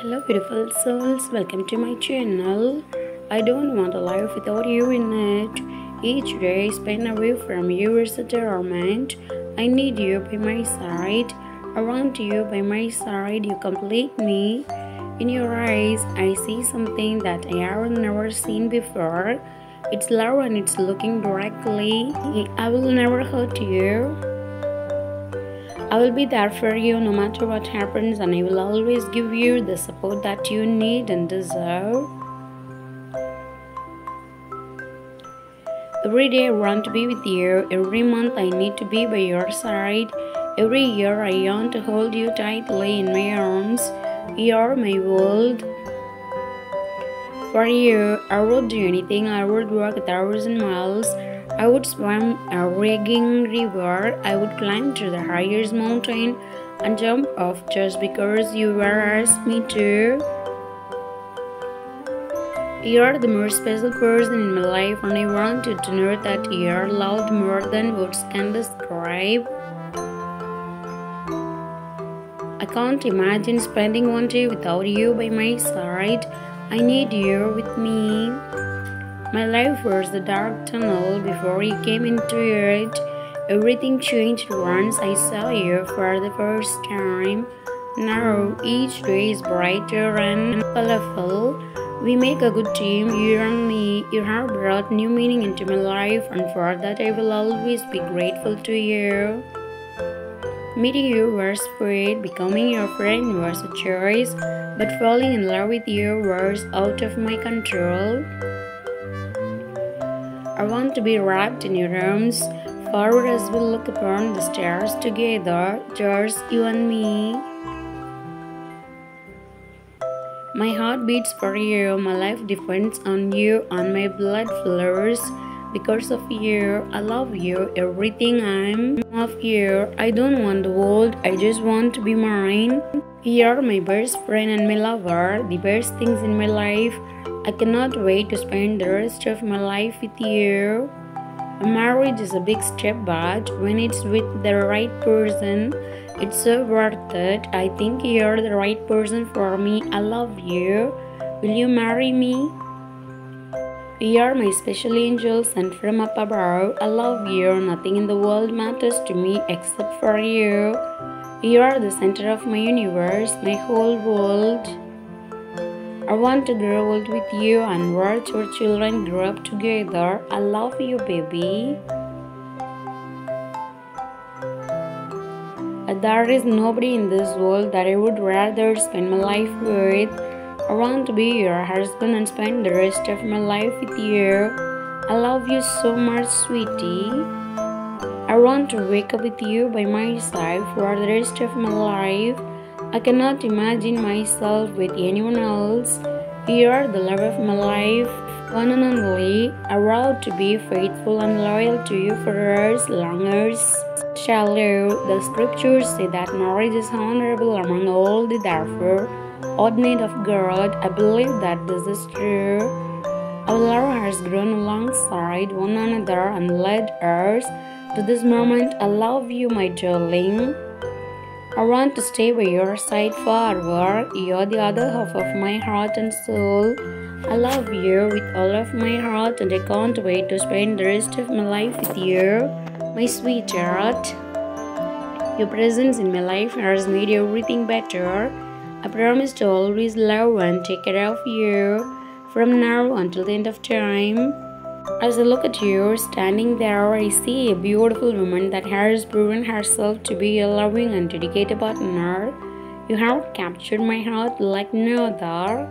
Hello, beautiful souls. Welcome to my channel. I don't want a life without you in it. Each day spent away from you is a torment. I need you by my side. Want you by my side. You complete me. In your eyes, I see something that I have never seen before. It's love and it's looking directly. I will never hurt you. I will be there for you no matter what happens, and I will always give you the support that you need and deserve. Every day I want to be with you. Every month I need to be by your side. Every year I yearn to hold you tightly in my arms. You're my world. For you, I would do anything. I would walk a thousand miles. I would swim a raging river. I would climb to the highest mountain and jump off just because you were asked me to. You're the most special person in my life, and I want you to know that you're loved more than words can describe. I can't imagine spending one day without you by my side. I need you with me. My life was a dark tunnel before you came into it. Everything changed once I saw you for the first time. Now each day is brighter and colorful. We make a good team, you and me. You have brought new meaning into my life, and for that I will always be grateful to you. Meeting you was sweet, becoming your friend was a choice, but falling in love with you was out of my control. I want to be wrapped in your arms, forward as we look upon the stars together, just you and me. My heart beats for you, my life depends on you, and my blood flows because of you. I love you, everything I'm of you. I don't want the world, I just want to be mine. You're my best friend and my lover, the best things in my life. I cannot wait to spend the rest of my life with you. A marriage is a big step, but when it's with the right person, it's so worth it. I think you're the right person for me. I love you. Will you marry me? You're my special angel sent from up above. I love you. Nothing in the world matters to me except for you. You are the center of my universe, my whole world. I want to grow old with you and watch our children grow up together. I love you, baby. There is nobody in this world that I would rather spend my life with. I want to be your husband and spend the rest of my life with you. I love you so much, sweetie. I want to wake up with you by my side for the rest of my life. I cannot imagine myself with anyone else. You are the love of my life, one and only. I vow to be faithful and loyal to you for as long as shall live. The scriptures say that marriage is honorable among all the therefore ordained of God. I believe that this is true. Our love has grown alongside one another and led us to this moment. I love you, my darling. I want to stay by your side forever. You're the other half of my heart and soul. I love you with all of my heart, and I can't wait to spend the rest of my life with you, my sweetheart. Your presence in my life has made everything better. I promise to always love and take care of you from now until the end of time. As I look at you standing there, I see a beautiful woman that has proven herself to be a loving and dedicated partner. You have captured my heart like no other.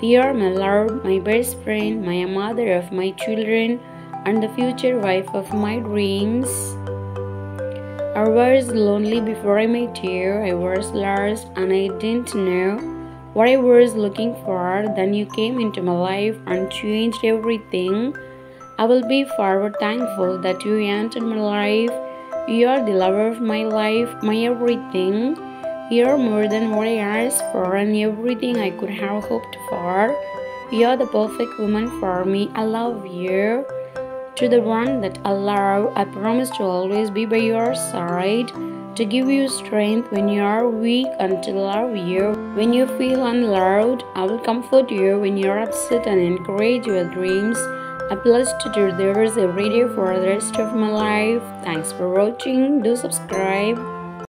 You are my love, my best friend, my mother of my children, and the future wife of my dreams. I was lonely before I met you. I was lost and I didn't know what I was looking for. Then you came into my life and changed everything. I will be forever thankful that you entered my life. You are the lover of my life, my everything. You are more than what I asked for and everything I could have hoped for. You are the perfect woman for me. I love you. To the one that I love, I promise to always be by your side. To give you strength when you are weak and to love you when you feel unloved. I will comfort you when you are upset and encourage your dreams. I pledge to do this day for the rest of my life. Thanks for watching. Do subscribe.